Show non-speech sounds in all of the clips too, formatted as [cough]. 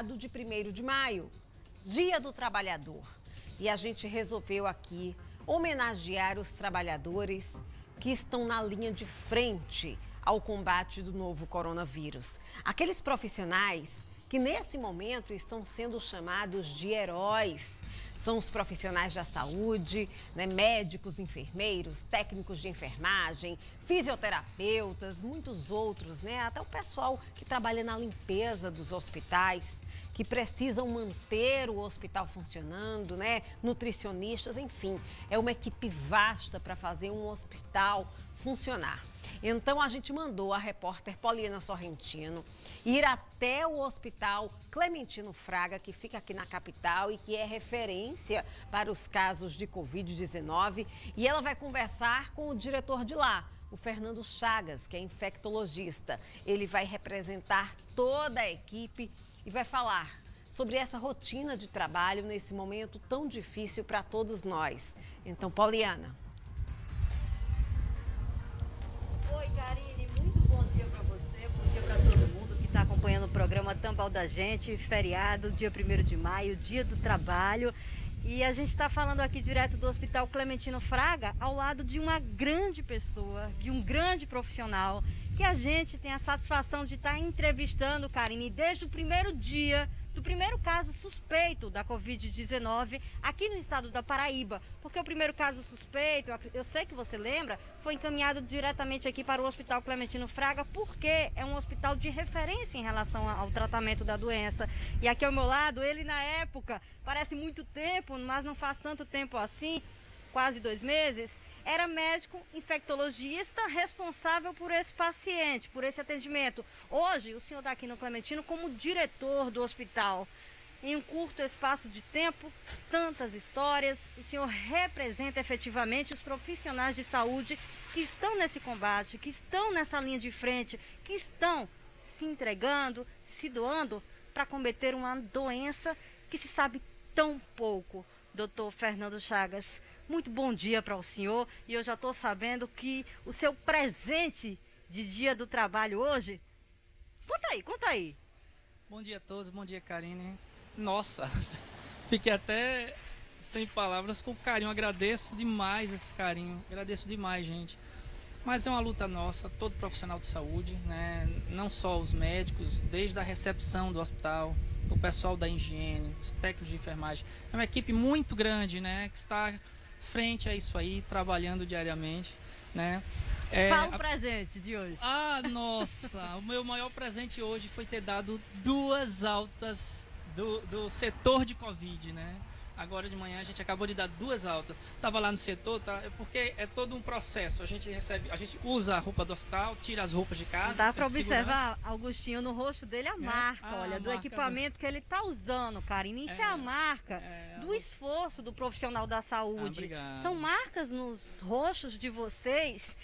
feriado de 1 de maio, Dia do Trabalhador. E a gente resolveu aqui homenagear os trabalhadores que estão na linha de frente ao combate do novo coronavírus. Aqueles profissionais que nesse momento estão sendo chamados de heróis são os profissionais da saúde, né, médicos, enfermeiros, técnicos de enfermagem, fisioterapeutas, muitos outros, né, até o pessoal que trabalha na limpeza dos hospitais, que precisam manter o hospital funcionando, né, nutricionistas, enfim, é uma equipe vasta para fazer um hospital funcionar. Então a gente mandou a repórter Poliana Sorrentino ir até o Hospital Clementino Fraga, que fica aqui na capital e que é referência para os casos de Covid-19. E ela vai conversar com o diretor de lá, o Fernando Chagas, que é infectologista. Ele vai representar toda a equipe e vai falar sobre essa rotina de trabalho nesse momento tão difícil para todos nós. Então, Poliana. Oi, Karine, muito bom dia para você, bom dia para todo mundo que está acompanhando o programa Tambal da Gente, feriado, dia 1 de maio, dia do trabalho. E a gente está falando aqui direto do Hospital Clementino Fraga, ao lado de uma grande pessoa, de um grande profissional, que a gente tem a satisfação de estar tá entrevistando, Karine, desde o primeiro dia do primeiro caso suspeito da Covid-19 aqui no estado da Paraíba. Porque o primeiro caso suspeito, eu sei que você lembra, foi encaminhado diretamente aqui para o Hospital Clementino Fraga, porque é um hospital de referência em relação ao tratamento da doença. E aqui ao meu lado, ele na época, parece muito tempo, mas não faz tanto tempo assim, quase dois meses, era médico infectologista responsável por esse paciente, por esse atendimento. Hoje, o senhor está aqui no Clementino como diretor do hospital. Em um curto espaço de tempo, tantas histórias, o senhor representa efetivamente os profissionais de saúde que estão nesse combate, que estão nessa linha de frente, que estão se entregando, se doando para combater uma doença que se sabe tão pouco. Doutor Fernando Chagas, muito bom dia para o senhor e eu já estou sabendo que o seu presente de dia do trabalho hoje. Conta aí, conta aí. Bom dia a todos, bom dia Karine. Nossa, [laughs] fiquei até sem palavras com carinho. Agradeço demais esse carinho, agradeço demais, gente. Mas é uma luta nossa, todo profissional de saúde, né? não só os médicos, desde a recepção do hospital, o pessoal da higiene, os técnicos de enfermagem. É uma equipe muito grande, né? Que está frente a isso aí, trabalhando diariamente, né? É, Fala o presente de hoje. Ah, nossa! o meu maior presente hoje foi ter dado duas altas do, do setor de Covid, né? Agora de manhã a gente acabou de dar duas altas. Tava lá no setor, tá? É porque é todo um processo. A gente recebe, a gente usa a roupa do hospital, tira as roupas de casa. Dá para observar, Augustinho, no rosto dele a é? marca, ah, olha, a do marca equipamento do... que ele tá usando, Karine. Isso é, é a marca é, do esforço do profissional da saúde. Ah, São marcas nos rostos de vocês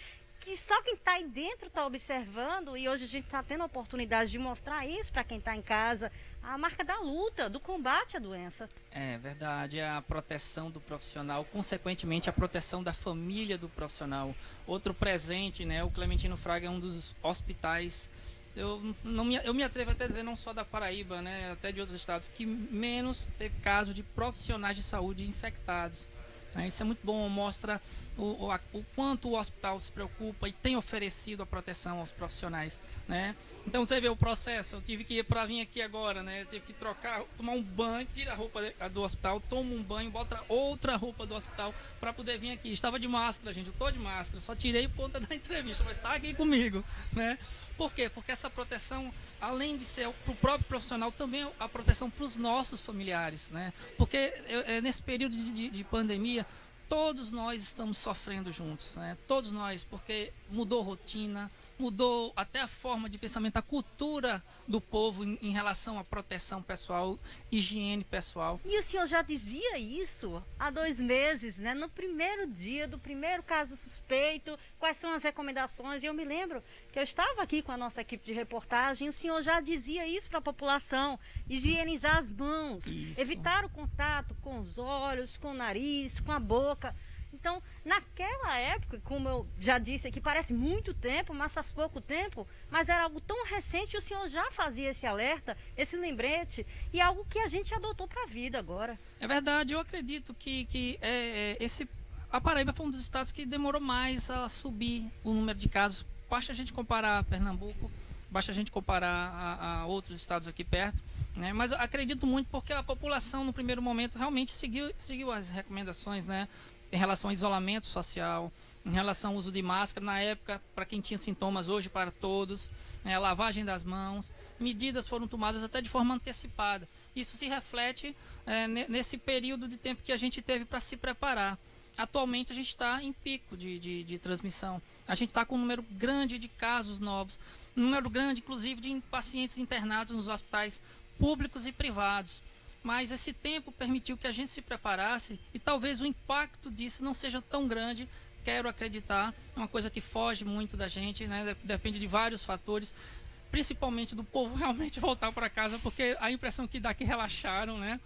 que só quem está aí dentro está observando e hoje a gente está tendo a oportunidade de mostrar isso para quem está em casa, a marca da luta, do combate à doença. É verdade, a proteção do profissional, consequentemente a proteção da família do profissional. Outro presente, né? O Clementino Fraga é um dos hospitais eu não me, eu me atrevo até a dizer não só da Paraíba, né, até de outros estados que menos teve caso de profissionais de saúde infectados. Né? Isso é muito bom, mostra o, o, o, quanto o hospital se preocupa e tem oferecido a proteção aos profissionais. Né? Então você vê o processo, eu tive que ir para vir aqui agora, né? Eu tive que trocar, tomar um banho, tira a roupa do hospital, tomo um banho, bota outra roupa do hospital para poder vir aqui. Estava de máscara, gente, eu tô de máscara, só tirei ponta da [laughs] entrevista, mas está aqui comigo. Né? Por quê? Porque essa proteção, além de ser para o próprio profissional, também é a proteção para os nossos familiares. Né? Porque é, nesse período de, de, de pandemia, todos nós estamos sofrendo juntos, né? Todos nós, porque mudou rotina, mudou até a forma de pensamento, a cultura do povo em, em, relação à proteção pessoal, higiene pessoal. E o senhor já dizia isso há dois meses, né? No primeiro dia do primeiro caso suspeito, quais são as recomendações? E eu me lembro que eu estava aqui com a nossa equipe de reportagem, e o senhor já dizia isso para a população: higienizar as mãos, isso. evitar o contato com os olhos, com o nariz, com a boca Então, naquela época, como eu já disse aqui, parece muito tempo, mas faz pouco tempo, mas era algo tão recente o senhor já fazia esse alerta, esse lembrete, e algo que a gente adotou para a vida agora. É verdade, eu acredito que, que é, é, esse, a Paraíba foi um dos estados que demorou mais a subir o número de casos. Basta a gente comparar Pernambuco basta a gente comparar a, a outros estados aqui perto. Né? Mas acredito muito porque a população, no primeiro momento, realmente seguiu, seguiu as recomendações né? em relação ao isolamento social, em relação ao uso de máscara, na época, para quem tinha sintomas, hoje para todos, né? lavagem das mãos, medidas foram tomadas até de forma antecipada. Isso se reflete é, nesse período de tempo que a gente teve para se preparar. Atualmente a gente está em pico de, de, de transmissão. A gente está com um número grande de casos novos, um número grande, inclusive, de pacientes internados nos hospitais públicos e privados. Mas esse tempo permitiu que a gente se preparasse e talvez o impacto disso não seja tão grande. Quero acreditar, é uma coisa que foge muito da gente, né? depende de vários fatores, principalmente do povo [laughs] realmente voltar para casa, porque a impressão que dá é que relaxaram, né?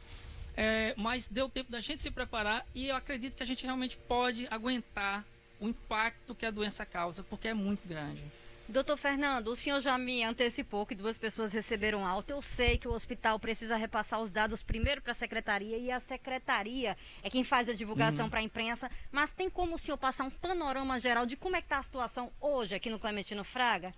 É, mas deu tempo da gente se preparar e eu acredito que a gente realmente pode aguentar o impacto que a doença causa, porque é muito grande. Doutor Fernando, o senhor já me antecipou que duas pessoas receberam alta. Eu sei que o hospital precisa repassar os dados primeiro para a secretaria e a secretaria é quem faz a divulgação uhum. para a imprensa. Mas tem como o senhor passar um panorama geral de como é que está a situação hoje aqui no Clementino Fraga?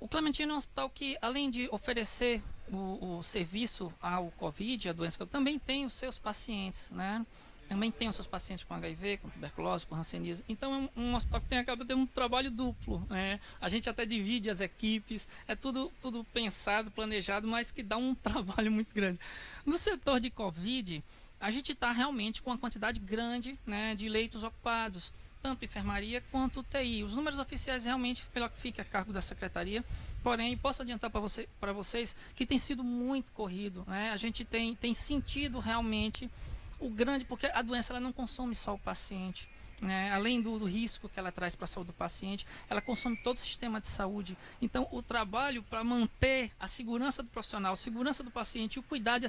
O Clementino é um hospital que, além de oferecer o, o serviço ao Covid, a doença, também tem os seus pacientes, né? Também tem os seus pacientes com HIV, com tuberculose, com hanseníase. Então é um, hospital que tem, acaba tendo um trabalho duplo, né? A gente até divide as equipes, é tudo, tudo pensado, planejado, mas que dá um [laughs] trabalho muito grande. No setor de Covid, a gente está realmente com uma quantidade grande né, de leitos ocupados tanto enfermaria quanto UTI. Os números oficiais realmente, pelo que fica a cargo da secretaria, porém, posso adiantar para você, vocês que tem sido muito corrido. Né? A gente tem, tem sentido realmente o grande, porque a doença ela não consome só o paciente. Né? Além do, do, risco que ela traz para a saúde do paciente, ela consome todo o sistema de saúde. Então, o trabalho para manter a segurança do profissional, a segurança do paciente o cuidado e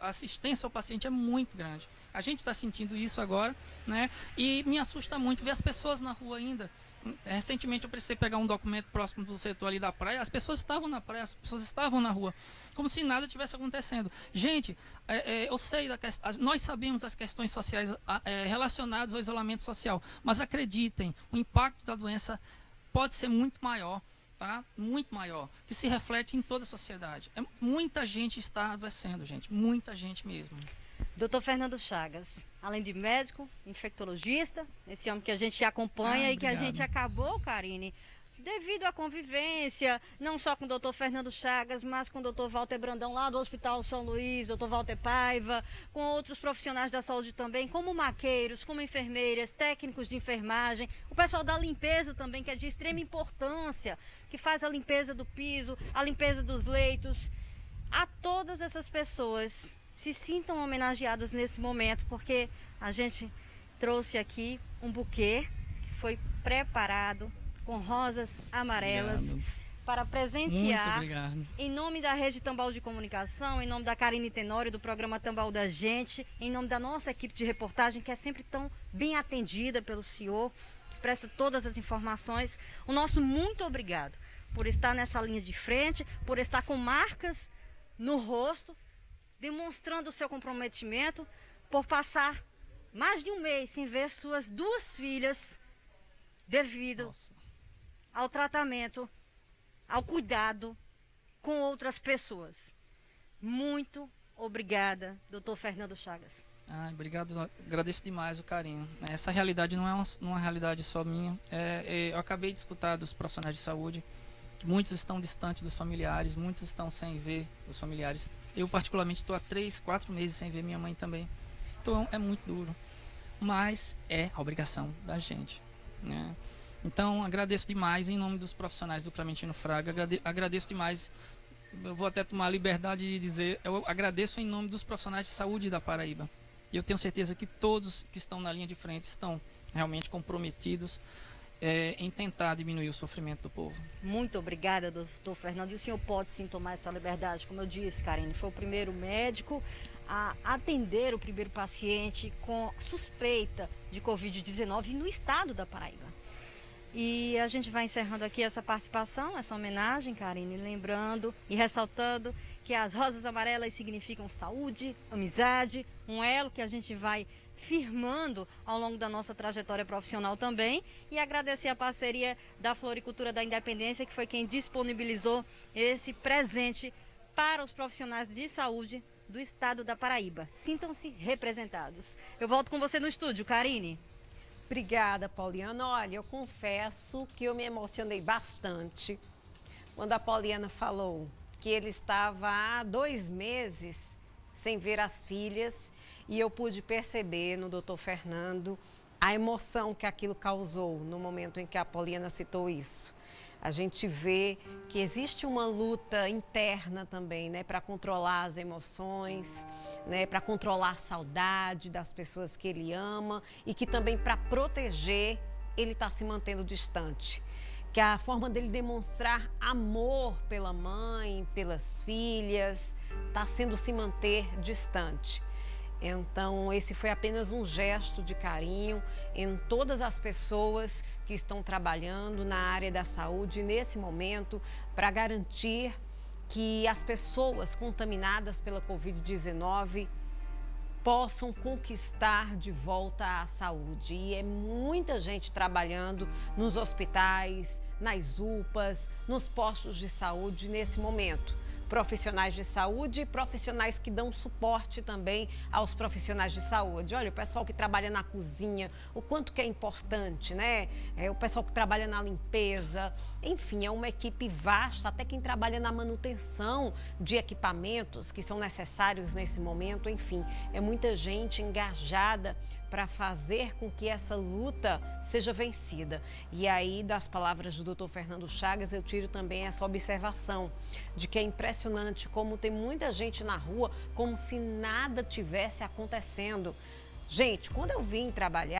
assistência ao paciente é muito grande. A gente está sentindo isso agora, né? E me assusta muito ver as pessoas na rua ainda Recentemente eu precisei pegar um documento próximo do setor ali da praia. As pessoas estavam na praia, as pessoas estavam na rua, como se nada tivesse acontecendo. Gente, é, é, eu sei da nós sabemos das questões sociais é, relacionadas ao isolamento social, mas acreditem, o impacto da doença pode ser muito maior. Tá? Muito maior, que se reflete em toda a sociedade. É, muita gente está adoecendo, gente, muita gente mesmo. Doutor Fernando Chagas, além de médico, infectologista, esse homem que a gente acompanha ah, e que a gente acabou, Karine, devido à convivência, não só com o doutor Fernando Chagas, mas com o doutor Walter Brandão lá do Hospital São Luís, doutor Walter Paiva, com outros profissionais da saúde também, como maqueiros, como enfermeiras, técnicos de enfermagem, o pessoal da limpeza também, que é de extrema importância, que faz a limpeza do piso, a limpeza dos leitos. A todas essas pessoas se sintam homenageados nesse momento, porque a gente trouxe aqui um buquê que foi preparado com rosas amarelas obrigado. para presentear em nome da Rede Tambal de Comunicação, em nome da Karine Tenório do programa Tambal da Gente, em nome da nossa equipe de reportagem que é sempre tão bem atendida pelo senhor, que presta todas as informações. O nosso muito obrigado por estar nessa linha de frente, por estar com marcas no rosto demonstrando o seu comprometimento por passar mais de um mês sem ver suas duas filhas devido Nossa. Ao tratamento, ao cuidado com outras pessoas. Muito obrigada, doutor Fernando Chagas. Ah, obrigado, agradeço demais o carinho. Essa realidade não é uma, uma realidade só minha. É, é, eu acabei de escutar dos profissionais de saúde muitos estão distantes dos familiares, muitos estão sem ver os familiares. Eu, particularmente, estou há três, quatro meses sem ver minha mãe também. Então, é muito duro. Mas é a obrigação da gente. Né? Então, agradeço demais em nome dos profissionais do Clementino Fraga. Agradeço demais. Eu vou até tomar a liberdade de dizer, eu agradeço em nome dos profissionais de saúde da Paraíba. E eu tenho certeza que todos que estão na linha de frente estão realmente comprometidos é, em tentar diminuir o sofrimento do povo. Muito obrigada, doutor Fernando. E o senhor pode sim tomar essa liberdade, como eu disse, Karine, foi o primeiro médico a atender o primeiro paciente com suspeita de Covid-19 no estado da Paraíba. E a gente vai encerrando aqui essa participação, essa homenagem, Karine, lembrando e ressaltando que as rosas amarelas significam saúde, amizade, um elo que a gente vai firmando ao longo da nossa trajetória profissional também. E agradecer a parceria da Floricultura da Independência, que foi quem disponibilizou esse presente para os profissionais de saúde do estado da Paraíba. Sintam-se representados. Eu volto com você no estúdio, Karine. Obrigada, Pauliana. Olha, eu confesso que eu me emocionei bastante quando a Pauliana falou que ele estava há dois meses sem ver as filhas e eu pude perceber no doutor Fernando a emoção que aquilo causou no momento em que a Pauliana citou isso a gente vê que existe uma luta interna também, né, para controlar as emoções, né, para controlar a saudade das pessoas que ele ama e que também para proteger ele está se mantendo distante. Que a forma dele demonstrar amor pela mãe, pelas filhas, está sendo se manter distante. Então, esse foi apenas um gesto de carinho em todas as pessoas que estão trabalhando na área da saúde nesse momento para garantir que as pessoas contaminadas pela Covid-19 possam conquistar de volta a saúde. E é muita gente trabalhando nos hospitais, nas UPAs, nos postos de saúde nesse momento profissionais de saúde e profissionais que dão suporte também aos profissionais de saúde. Olha, o pessoal que trabalha na cozinha, o quanto que é importante, né? É, o pessoal que trabalha na limpeza, enfim, é uma equipe vasta, até quem trabalha na manutenção de equipamentos que são necessários nesse momento, enfim, é muita gente engajada para fazer com que essa luta seja vencida. E aí, das palavras do doutor Fernando Chagas, eu tiro também essa observação de que é impressionante como tem muita gente na rua como se nada tivesse acontecendo. Gente, quando eu vim trabalhar,